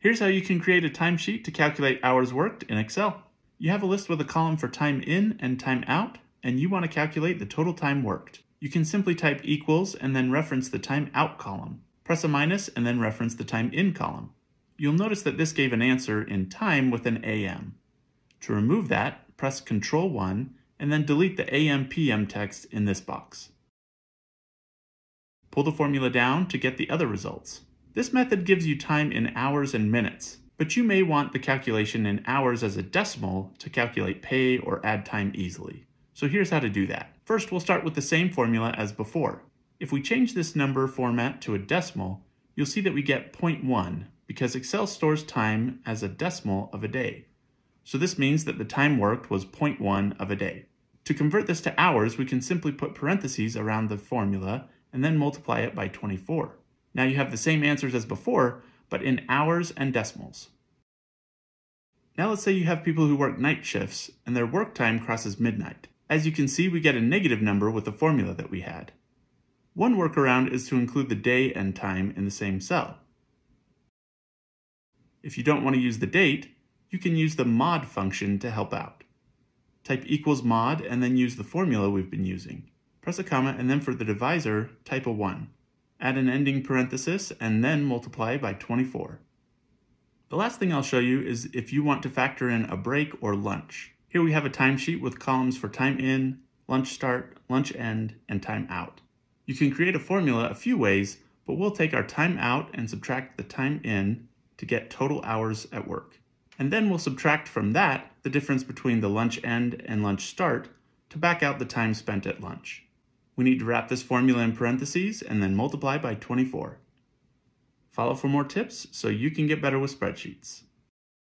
Here's how you can create a timesheet to calculate hours worked in Excel. You have a list with a column for time in and time out, and you want to calculate the total time worked. You can simply type equals and then reference the time out column. Press a minus and then reference the time in column. You'll notice that this gave an answer in time with an AM. To remove that, press Ctrl 1 and then delete the AM PM text in this box. Pull the formula down to get the other results. This method gives you time in hours and minutes, but you may want the calculation in hours as a decimal to calculate pay or add time easily. So here's how to do that. First, we'll start with the same formula as before. If we change this number format to a decimal, you'll see that we get 0.1 because Excel stores time as a decimal of a day. So this means that the time worked was 0.1 of a day. To convert this to hours, we can simply put parentheses around the formula and then multiply it by 24. Now you have the same answers as before, but in hours and decimals. Now let's say you have people who work night shifts and their work time crosses midnight. As you can see, we get a negative number with the formula that we had. One workaround is to include the day and time in the same cell. If you don't want to use the date, you can use the mod function to help out. Type equals mod and then use the formula we've been using. Press a comma and then for the divisor, type a 1. Add an ending parenthesis and then multiply by 24. The last thing I'll show you is if you want to factor in a break or lunch. Here we have a timesheet with columns for time in, lunch start, lunch end, and time out. You can create a formula a few ways, but we'll take our time out and subtract the time in to get total hours at work. And then we'll subtract from that the difference between the lunch end and lunch start to back out the time spent at lunch. We need to wrap this formula in parentheses and then multiply by 24. Follow for more tips so you can get better with spreadsheets.